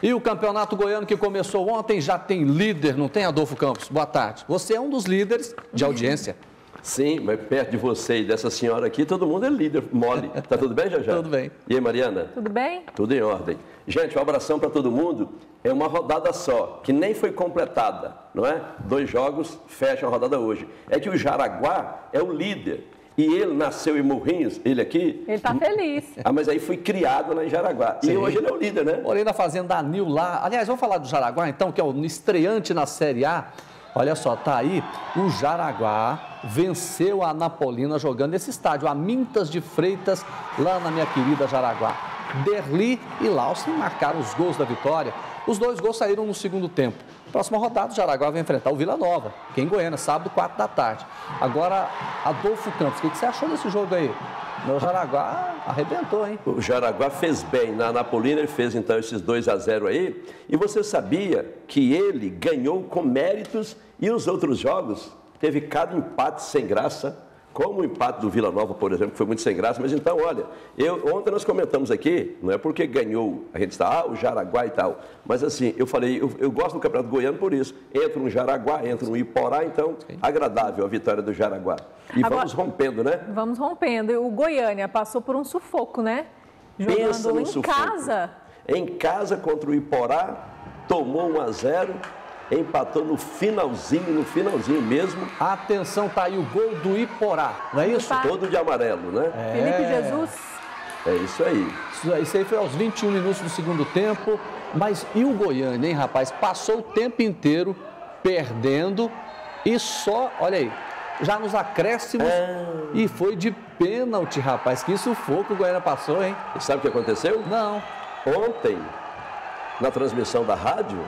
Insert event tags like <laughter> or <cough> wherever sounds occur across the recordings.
E o campeonato goiano que começou ontem já tem líder, não tem, Adolfo Campos? Boa tarde. Você é um dos líderes de audiência. Sim, mas perto de você e dessa senhora aqui, todo mundo é líder, mole. Tá tudo bem, Jajá? <laughs> Tudo bem. E aí, Mariana? Tudo bem? Tudo em ordem. Gente, um abração para todo mundo. É uma rodada só, que nem foi completada, não é? Dois jogos fecham a rodada hoje. É que o Jaraguá é o líder. E ele nasceu em Morrinhos, ele aqui. Ele está feliz. Ah, mas aí foi criado lá em Jaraguá. Sim. E hoje ele é o líder, né? Morei na Fazenda Anil lá. Aliás, vamos falar do Jaraguá então, que é o estreante na Série A. Olha só, tá aí. O Jaraguá venceu a Anapolina jogando nesse estádio, a Mintas de Freitas, lá na minha querida Jaraguá. Derli e Lausen marcaram os gols da vitória. Os dois gols saíram no segundo tempo. Próxima rodada, o Jaraguá vai enfrentar o Vila Nova, que é em Goiânia, sábado, 4 da tarde. Agora, Adolfo Campos, o que você achou desse jogo aí? Meu Jaraguá arrebentou, hein? O Jaraguá fez bem na Anapolina, ele fez então esses 2 a 0 aí. E você sabia que ele ganhou com méritos e os outros jogos teve cada empate sem graça? Como o empate do Vila Nova, por exemplo, que foi muito sem graça. Mas então, olha, eu, ontem nós comentamos aqui, não é porque ganhou, a gente está, ah, o Jaraguá e tal. Mas assim, eu falei, eu, eu gosto do Campeonato Goiano por isso. Entra um Jaraguá, entra um Iporá, então, agradável a vitória do Jaraguá. E Agora, vamos rompendo, né? Vamos rompendo. O Goiânia passou por um sufoco, né? Jogando Pensa em sufoco. casa. Em casa contra o Iporá, tomou 1 a 0 empatou no finalzinho, no finalzinho mesmo. Atenção, tá aí o gol do Iporá, não é isso? Todo de amarelo, né? É. Felipe Jesus. É isso aí. Isso aí foi aos 21 minutos do segundo tempo. Mas e o Goiânia, hein, rapaz? Passou o tempo inteiro perdendo e só, olha aí, já nos acréscimos é... e foi de pênalti, rapaz. Que sufoco o Goiânia passou, hein? E sabe o que aconteceu? Não. Ontem, na transmissão da rádio,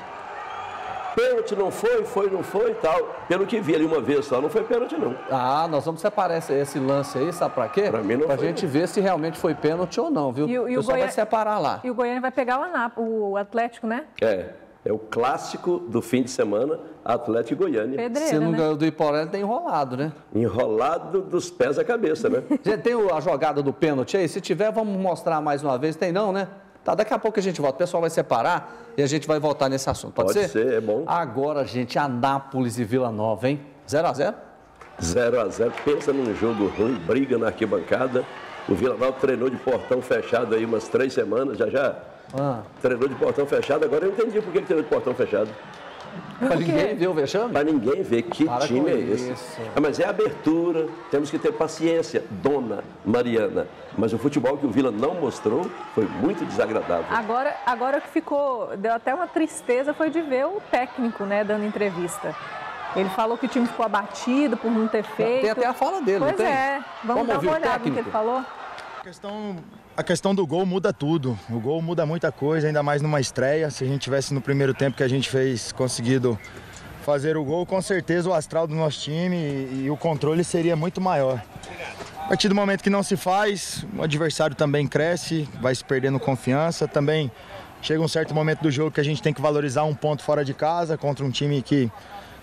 Pênalti não foi, foi, não foi e tal. Pelo que vi ali uma vez só, não foi pênalti, não. Ah, nós vamos separar esse, esse lance aí, sabe pra quê? Pra mim não pra foi. gente ver se realmente foi pênalti ou não, viu? E, o, e o Goiânia... vai separar lá. E o Goiânia vai pegar o, Anap... o Atlético, né? É. É o clássico do fim de semana, Atlético e Goiânia. Pedreira, Se não né? ganhou do Iporé, tem enrolado, né? Enrolado dos pés à cabeça, né? <laughs> Gente, tem a jogada do pênalti aí? Se tiver, vamos mostrar mais uma vez. Tem não, né? Tá, daqui a pouco a gente volta. O pessoal vai separar e a gente vai voltar nesse assunto. Pode, Pode ser? ser, é bom. Agora, gente, Anápolis e Vila Nova, hein? 0 a 0 0 a 0 Pensa num jogo ruim, briga na arquibancada. O Vila Nova treinou de portão fechado aí umas três semanas, já já. Ah. Treinou de portão fechado, agora eu entendi por que ele treinou de portão fechado. Pra ninguém ver o vexame? Para ninguém ver que Para time é esse. Ah, mas é abertura, temos que ter paciência, dona Mariana. Mas o futebol que o Vila não mostrou foi muito desagradável. Agora, agora o que ficou, deu até uma tristeza foi de ver o técnico, né, dando entrevista. Ele falou que o time ficou abatido por não ter feito. Tem até a fala dele, Pois não tem? é. Vamos, Vamos dar uma olhada no que ele falou. A questão, a questão do gol muda tudo. O gol muda muita coisa, ainda mais numa estreia. Se a gente tivesse no primeiro tempo que a gente fez conseguido fazer o gol, com certeza o astral do nosso time e, e o controle seria muito maior. A partir do momento que não se faz, o adversário também cresce, vai se perdendo confiança. Também chega um certo momento do jogo que a gente tem que valorizar um ponto fora de casa contra um time que,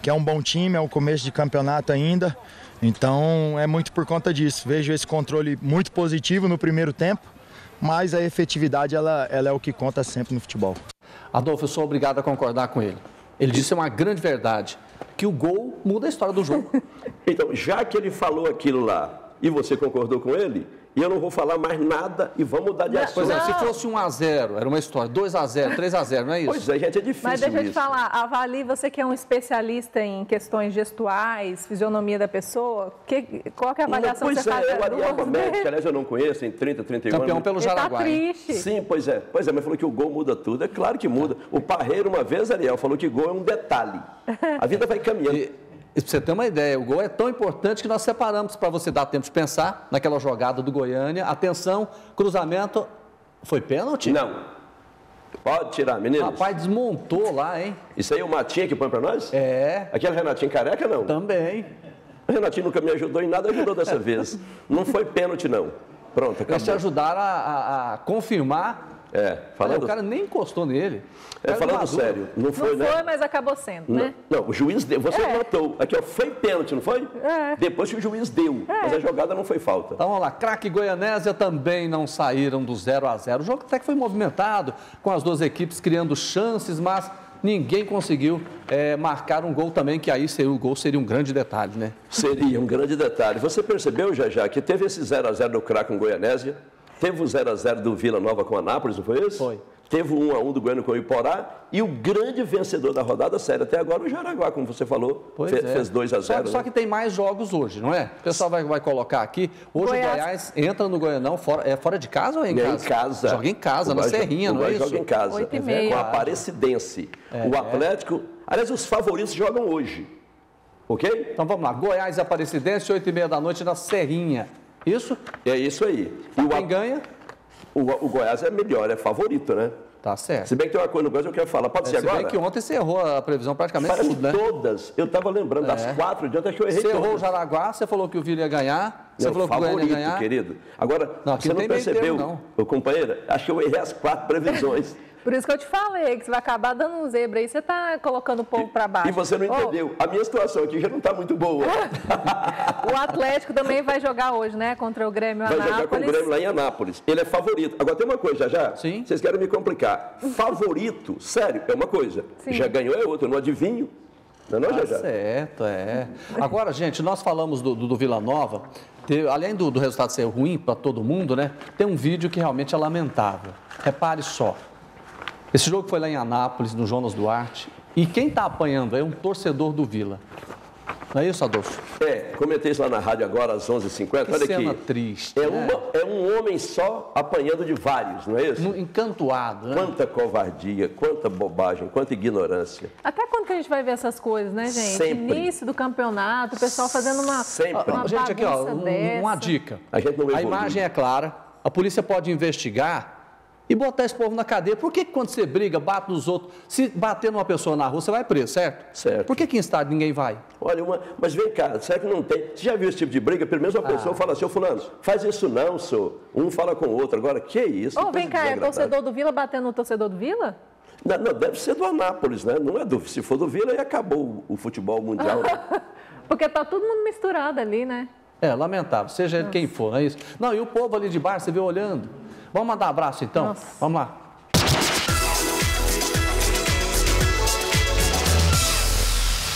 que é um bom time, é o começo de campeonato ainda. Então é muito por conta disso. Vejo esse controle muito positivo no primeiro tempo, mas a efetividade ela, ela é o que conta sempre no futebol. Adolfo, eu sou obrigado a concordar com ele. Ele disse uma grande verdade, que o gol muda a história do jogo. <laughs> Então, já que ele falou aquilo lá e você concordou com ele, eu não vou falar mais nada e vamos mudar de Não, assunto. Pois é, Não. se fosse 1 a 0 era uma história. 2 a 0 3 a 0 não é isso? Pois é, gente, é difícil Mas deixa eu te falar, avalie você que é um especialista em questões gestuais, fisionomia da pessoa, que, qual que é a avaliação pois que você é, faz o do Ariel rosto Gomes, que aliás eu não conheço, tem 30, 31 Campeão anos. pelo tá Jaraguá. hein? triste. Sim, pois é. Pois é, mas falou que o gol muda tudo. É claro que muda. O Parreiro, uma vez, Ariel, falou que gol é um detalhe. A vida vai caminhando. E, e pra você ter uma ideia, o gol é tão importante que nós separamos para você dar tempo de pensar naquela jogada do Goiânia. Atenção, cruzamento. Foi pênalti? Não. Pode tirar, meninos. Rapaz, desmontou lá, hein? Isso aí é o Matinha que põe pra nós? É, Aquele Renatinho careca, não. também. O Renatinho nunca me ajudou em nada, ajudou dessa vez. <laughs> Não foi pênalti, não. Pronto, Eles te acabou. ajudaram a, a- a confirmar É, falando... o cara nem encostou nele. É, falando maduro. sério, não foi, não né? foi, mas acabou sendo, Não, né? não, o juiz deu. Você É. notou. Aqui, ó, foi pênalti, não foi? É. Depois que o juiz deu. Mas a jogada não foi falta. Então vamos lá, craque e Goianésia também não saíram do 0 a 0 O jogo até que foi movimentado, com as duas equipes criando chances, mas ninguém conseguiu eh, marcar um gol também, que aí seria, o gol seria um grande detalhe, né? Seria um grande detalhe. Você percebeu, já já, que teve esse 0x0 do Crack com Goianésia, teve o 0x0 do Vila Nova com Anápolis, não foi isso? Foi. Teve o 1x1 do Goiânia com o Iporá e o grande vencedor da rodada séria até agora, o Jaraguá, como você falou, Pois fe- é. fez 2x0. Só, só que tem mais jogos hoje, não é? O pessoal vai, vai colocar aqui. Hoje Goiás- o Goiás entra no Goianão, fora, é fora de casa ou é em É casa? em casa. Joga em casa, O na Goiás- Serrinha, não é Goiás isso? joga em casa. Oito e É meia. Com a Aparecidense. É. O Atlético... Aliás, os favoritos jogam hoje. Ok? Então vamos lá, Goiás e Aparecidense, 8 e meia da noite na Serrinha. Isso? É isso aí. E o, Quem ganha? o, o Goiás é melhor, é favorito, né? Tá certo. Se bem que tem uma coisa no Goiás que eu quero falar. Pode ser Se agora? bem que ontem você errou a previsão praticamente Parece tudo, né? todas. Eu estava lembrando das É. quatro de ontem, acho que eu errei Você errou o. Jaraguá, você falou que o Vila ia ganhar, você Não, falou que o Goiânia ia favorito, ganhar. querido. Agora, Não, você não não percebeu, termo, ô, companheira? Acho que eu errei as quatro previsões. <laughs> Por isso que eu te falei, que você vai acabar dando um zebra aí, você tá colocando o povo para baixo. e você não entendeu. A minha situação aqui já não está muito boa. <laughs> o Atlético também vai jogar hoje, né? Contra o Grêmio Vai jogar com o Anápolis. Grêmio lá em Anápolis. Ele é favorito. Agora tem uma coisa, já já. Sim. Vocês querem me complicar. Favorito, sério, é uma coisa. Sim. Já ganhou é outra, eu não adivinho. Não é não, Tá já já? certo, é. Agora, gente, nós falamos do, do, do Vila Nova, além do, do resultado ser ruim para todo mundo, né? Tem um vídeo que realmente é lamentável. Repare só. Esse jogo foi lá em Anápolis, no Jonas Duarte, e quem está apanhando é um torcedor do Vila. Não é isso, Adolfo? É, comentei isso lá na rádio agora às 11h50. Que Olha cena aqui. triste. É, né? uma- é um homem só apanhando de vários, não é isso? No- Encantuado, né? Quanta covardia, quanta bobagem, quanta ignorância. Até quando que a gente vai ver essas coisas, né, gente? Sempre. Início do campeonato, o pessoal fazendo uma, Sempre. uma Gente, aqui, ó, um- uma dica. A gente não A imagem é clara, a polícia pode investigar e botar esse povo na cadeia. Por que que quando você briga, bate nos outros, se bater numa pessoa na rua, você vai preso, certo? Certo. Por que que em estádio ninguém vai? Olha, uma, mas vem cá, será que não tem? Você já viu esse tipo de briga? Pelo menos uma Ah. pessoa fala assim, ô fulano, faz isso não, senhor. Um fala com o outro. Agora, que isso? Ô, Que vem cá, é torcedor do Vila batendo no torcedor do Vila? Não, não, deve ser do Anápolis, né? Não é do. Se for do Vila, aí acabou o, o futebol mundial. né? <laughs> Porque tá todo mundo misturado ali, né? É, lamentável, seja ele quem for, não é isso? Não, e o povo ali de baixo, você vê olhando. Vamos mandar um abraço então? Nossa. Vamos lá.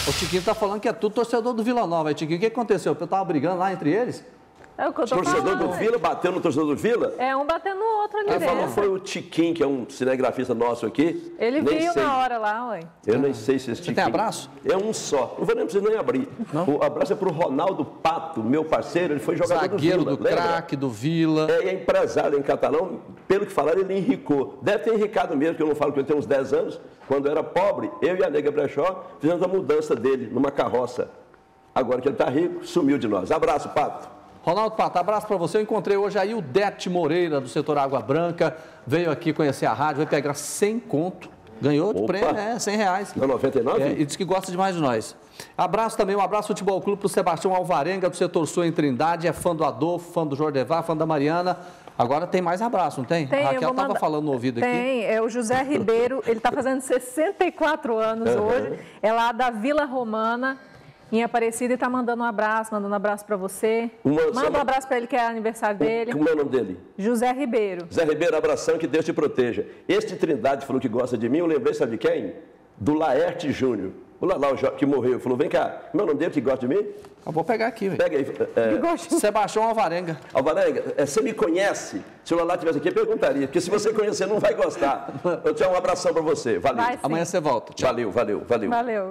O Tiquinho tá falando que é tudo torcedor do Vila Nova. Tiquinho, o que aconteceu? Eu tava brigando lá entre eles? É o que eu tô torcedor falando. do Vila bateu no torcedor do Vila. É um batendo no outro ali Quem falou dentro. foi o Tiquinho, que é um cinegrafista nosso aqui. Ele Nem viu sei. na hora lá, ué. Eu nem sei se esse Você tem Tiquinho- abraço? É um só. Não vou nem precisar nem abrir. O abraço é pro Ronaldo Pato, meu parceiro. Ele foi jogador Zagueiro do do, Vila. lembra? craque, do Vila. É, é empresário em catalão, pelo que falaram, ele enricou. Deve ter enricado mesmo, que eu não falo que ele tem uns 10 anos. Quando era pobre, eu e a nega Brechó fizemos a mudança dele numa carroça. Agora que ele está rico, sumiu de nós. Abraço, Pato. Ronaldo Pato, abraço para você. Eu encontrei hoje aí o Dete Moreira, do setor Água Branca. Veio aqui conhecer a rádio, vai pegar 100 conto. Ganhou de Opa. prêmio, é, 100 reais. Na 99? É, e diz que gosta demais de nós. Abraço também, um abraço Futebol Clube para o Sebastião Alvarenga, do setor Sul em Trindade. É fã do Adolfo, fã do Jordevar, fã da Mariana. Agora tem mais abraço, não tem? Tem, a eu Raquel estava mandar- falando no ouvido aqui. Tem, é o José Ribeiro, ele está fazendo 64 anos hoje, é lá da Vila Romana, em Aparecida, e está mandando um abraço, mandando um abraço para você. Uma- Manda um abraço para ele, que é aniversário dele. Como é o nome dele? José Ribeiro. Zé Ribeiro, abração, que Deus te proteja. Este Trindade falou que gosta de mim, eu lembrei, sabe de quem? Do Laerte Júnior. O Lalau que morreu, falou, vem cá, como é nome dele que gosta de mim? Eu vou pegar aqui, velho. Pega aí. É, Sebastião Alvarenga. Alvarenga, é, você me conhece? Se o Lalá estivesse aqui, eu perguntaria, porque se você conhecer, não vai gostar. <laughs> Eu te um abração para você. Valeu. Vai. Amanhã você volta. Tchau. Valeu, valeu, valeu. Valeu.